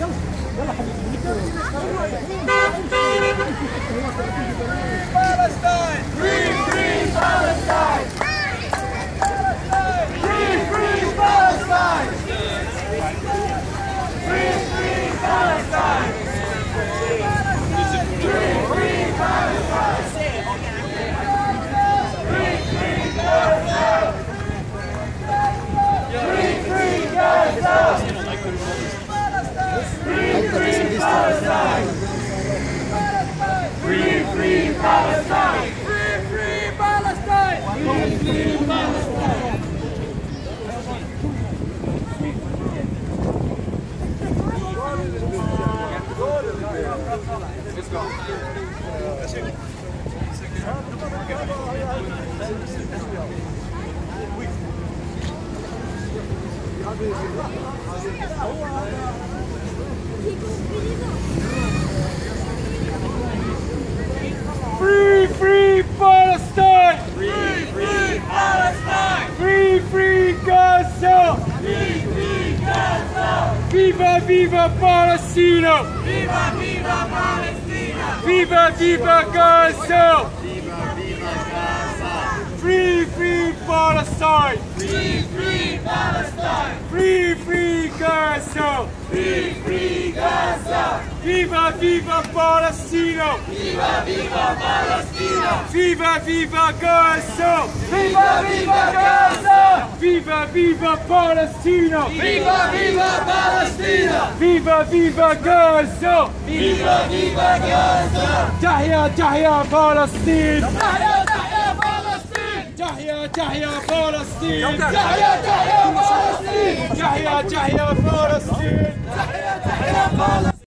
يلا حبيبي Free, free Palestine! Free, free Palestine! Free, free Palestine! Free, free Palestine! Free, free Palestine! Free, free Gaza! Free, free Gaza! Viva, viva Palestina! Viva, viva Palestina! Viva, viva Gaza! Free, free Palestine! Free, free Palestine! Free, free Gaza! Free, free Gaza! Viva, viva Palestina! Viva, viva Palestina! Viva, viva Gaza! Viva, viva Gaza! Viva, viva Palestina! Viva, viva Palestina! Viva, viva Gaza! Viva, viva Gaza! تحيا تحيا فلسطين تحيا تحيا فلسطين! تحيا تحيا فلسطين تحيا تحيا فلسطين! تحيا تحيا فلسطين